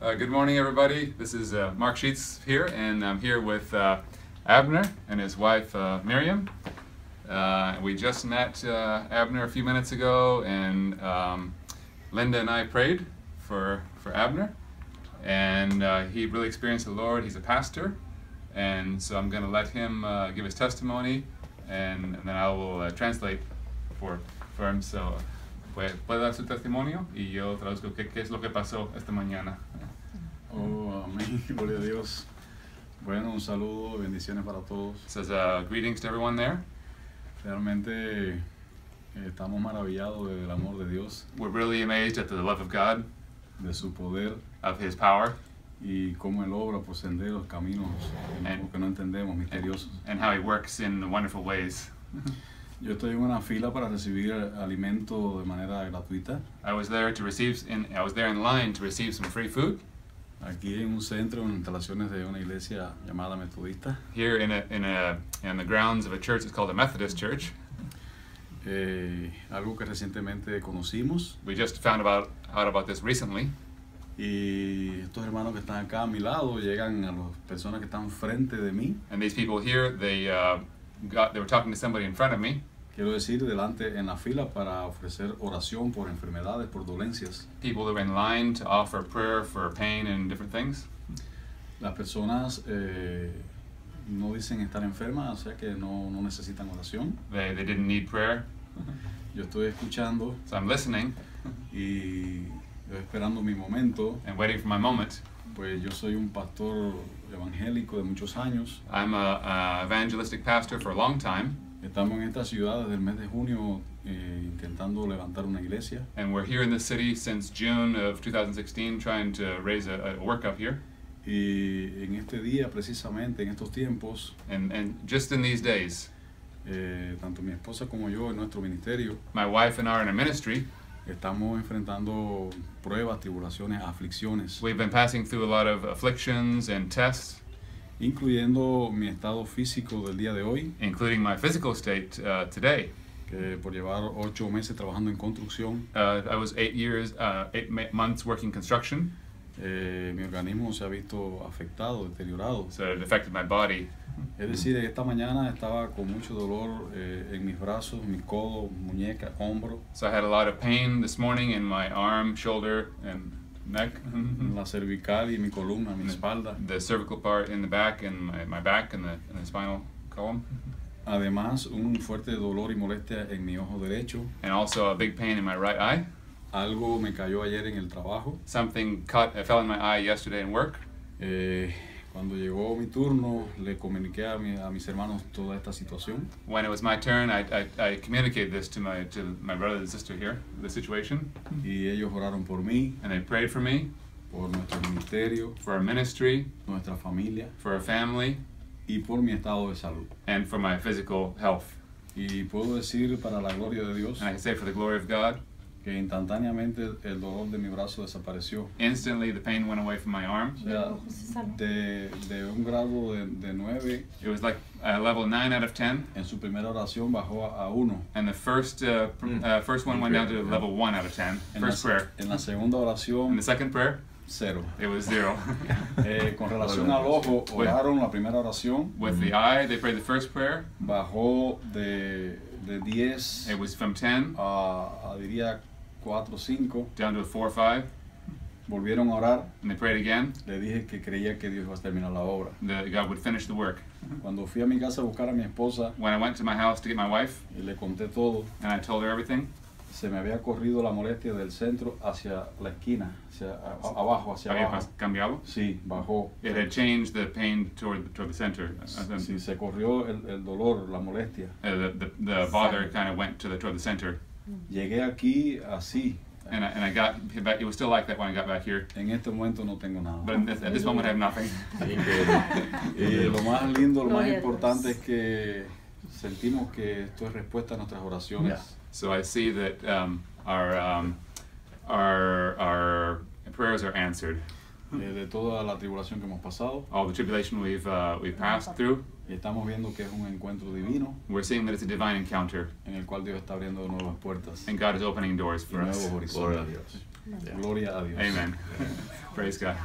Uh, good morning, everybody. This is uh, Mark Sheets here, and I'm here with uh, Abner and his wife uh, Miriam. Uh, we just met uh, Abner a few minutes ago, and um, Linda and I prayed for for Abner, and he really experienced the Lord. He's a pastor, and so I'm going to let him give his testimony, and, and then I will translate for for him. So. Puede dar su testimonio y yo traduzco qué, qué es lo que pasó esta mañana. Oh, amén, gloria a Dios. Bueno, un saludo, bendiciones para todos. says uh, greetings to everyone there. Realmente eh, estamos maravillados del amor de Dios, We're really amazed at the love of God, de su poder of His power, y cómo Él obra por senderos, caminos And- que no entendemos, misteriosos. and how He works in wonderful ways. Yo estoy en una fila para recibir alimento de manera gratuita I was there to receive, in, I was there in line to receive some free food aquí en un centro en instalaciones de una iglesia llamada Metodista. here in a, in a in the grounds of a church. It's called a Methodist church. Eh, algo que recientemente conocimos We just found about out about this recently, y estos hermanos que están acá a mi lado llegan a las personas que están frente de mí and these people here, they uh, got they were talking to somebody in front of me. Quiero decir, delante en la fila para ofrecer oración por enfermedades, por dolencias. People that were in line to offer prayer for pain and different things. Las personas eh, no dicen estar enfermas, o sea que no, no necesitan oración. They they didn't need prayer, Yo estoy escuchando so I'm listening y esperando mi momento. and waiting for my moment. Pues yo soy un pastor evangélico de muchos años. I'm a, a evangelistic pastor for a long time. Estamos en esta ciudad desde el mes de junio eh, intentando levantar una iglesia. And we're here in this city since June of 2016 trying to raise a, a work up here. Y en este día, precisamente, en estos tiempos, And, and just in these days, eh, tanto mi esposa como yo en nuestro ministerio my wife and I are in a ministry. Estamos enfrentando pruebas, tribulaciones, aflicciones, We've been passing through a lot of afflictions and tests, incluyendo mi estado físico del día de hoy, including my physical state uh, today. que por llevar ocho meses trabajando en construcción, Uh, I was eight years, uh, eight ma- months working construction, eh, mi organismo se ha visto afectado, deteriorado. so it affected my body. Es decir, esta mañana estaba con mucho dolor eh, en mis brazos, mi codo, muñeca, hombro, So I had a lot of pain this morning in my arm, shoulder, and neck, la cervical y mi columna, mi espalda. the cervical part in the back, and my, my back, and the, and the spinal column. Además, un fuerte dolor y molestia en mi ojo derecho. and also a big pain in my right eye. Algo me cayó ayer en el trabajo. Something cut, fell in my eye yesterday in work. Eh, cuando llegó mi turno, le comuniqué a, mi- a mis hermanos toda esta situación. When it was my turn, I, I, I communicated this to my to my brother and sister here, the situation, Y ellos oraron por mí, and they prayed for me, por nuestro ministerio, for our ministry, nuestra familia. For our family, y por mi estado de salud. and for my physical health. Y puedo decir para la gloria de Dios And I can say for the glory of God, que instantáneamente el dolor de mi brazo desapareció. instantly the pain went away from my arm. O sea, de, de un grado de, de 9, It was like a level nine out of ten, en su primera oración bajó a 1. and the first uh, pr- Mm. uh, first one went down to level one out of ten. En la, First prayer. en la segunda And oración, the second prayer, 0. it was zero. Eh, con relación al ojo, oraron la primera oración, With the eye, they prayed the first prayer. bajó de, de 10 It was from 10 a, a diría 4 o 5. down to a 4 or 5. Volvieron a orar. And they prayed again. Le dije que creía que Dios iba a terminar la obra. That God would finish the work. Cuando fui a mi casa a buscar a mi esposa When I went to my house to get my wife, y le conté todo, and I told her everything, se me había corrido la molestia del centro hacia la esquina, hacia a- abajo, hacia había abajo. cambiado. Sí, bajó. It had changed the pain toward, toward the center. Uh, Sí, se corrió el, el dolor, la molestia. the, the, the bother kind of went to the, toward the center. Llegué aquí así. And I, and I got back, it was still like that when I got back here. En este momento no tengo nada. But this, at this moment, I have nothing. Y lo más lindo, lo más importante es que sentimos que esto es respuesta a nuestras oraciones. So I see that um, our, um, our, our prayers are answered. Eh, de toda la tribulación que hemos pasado. All the tribulation we've, uh, we've passed through. Y estamos viendo que es un encuentro divino We're seeing that it's a divine encounter, en el cual Dios está abriendo nuevas puertas and God is opening doors y for us. nuevos Gloria a horizontes. Dios. Yeah. Gloria a Dios. Amen. Praise God.